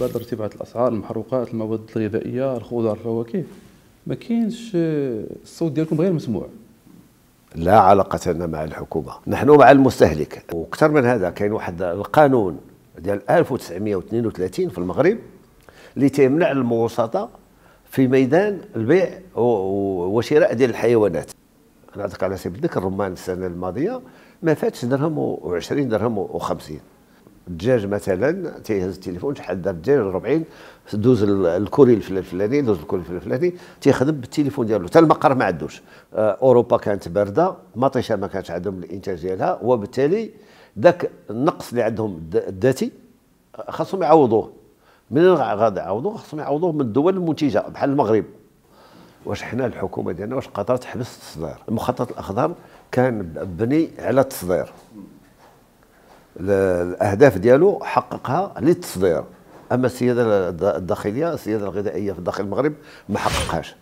بعد ارتفاع الأسعار المحروقات المواد الغذائية الخضار الفواكه. ما كاينش الصوت ديالكم غير مسموع. لا علاقة لنا مع الحكومة. نحن مع المستهلك. وأكثر من هذا كاين واحد القانون ديال 1932 في المغرب اللي تيمنع الموسطة في ميدان البيع وشراء ديال الحيوانات. نعطيك على سبيل الذكر الرمان السنة الماضية ما فاتش درهم و20 درهم و50 الدجاج مثلا تيهز التليفون شحال دار الدجاج 40 دوز الكوري الفلاني دوز الكوري الفلاني تيخدم بالتليفون ديالو. حتى المقر ما عندوش. آه، أوروبا كانت باردة مطيشة ما كانش عندهم الإنتاج ديالها وبالتالي ذاك النقص اللي عندهم الذاتي خاصهم يعوضوه. منين غادي يعوضوه خاصهم يعوضوه من الدول المنتجة بحال المغرب. واش حنا الحكومة ديالنا واش قادره تحبس التصدير؟ المخطط الأخضر كان مبني على التصدير. الأهداف ديالو حققها للتصدير. أما السيادة الداخلية السيادة الغذائية في داخل المغرب ما حققهاش.